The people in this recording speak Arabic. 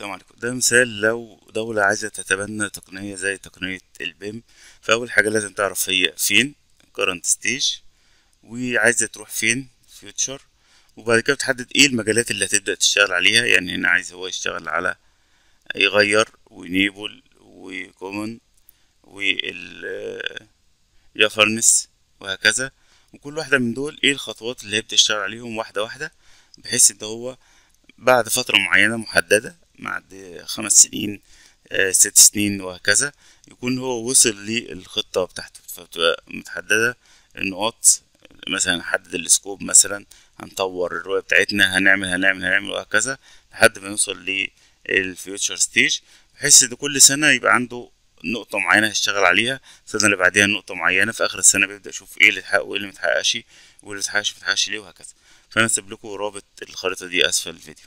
السلام عليكم. ده مثال لو دولة عايزة تتبنى تقنية زي تقنية البيم فأول حاجة لازم تعرف هي فين current stage وعايزة تروح فين future وبعد كده بتحدد إيه المجالات اللي هتبدأ تشتغل عليها. يعني هنا عايز هو يشتغل على يغير وينيبل وكومن وال يفرنس وهكذا. وكل واحدة من دول إيه الخطوات اللي هي بتشتغل عليهم واحدة واحدة بحيث إن هو بعد فترة معينة محددة بعد خمس سنين آه، ست سنين وهكذا يكون هو وصل للخطة بتاعته. فبتبقى متحددة النقاط مثلا نحدد ال scope مثلا هنطور الرؤية بتاعتنا هنعمل هنعمل هنعمل وهكذا لحد ما يوصل لل future stage بحيث إن كل سنة يبقى عنده نقطة معينة هيشتغل عليها السنة اللي بعديها نقطة معينة في آخر السنة بيبدأ يشوف إيه اللي اتحقق وايه اللي متحققش واللي متحققش متحققش ليه وهكذا. فأنا سيب لكم رابط الخريطة دي أسفل الفيديو.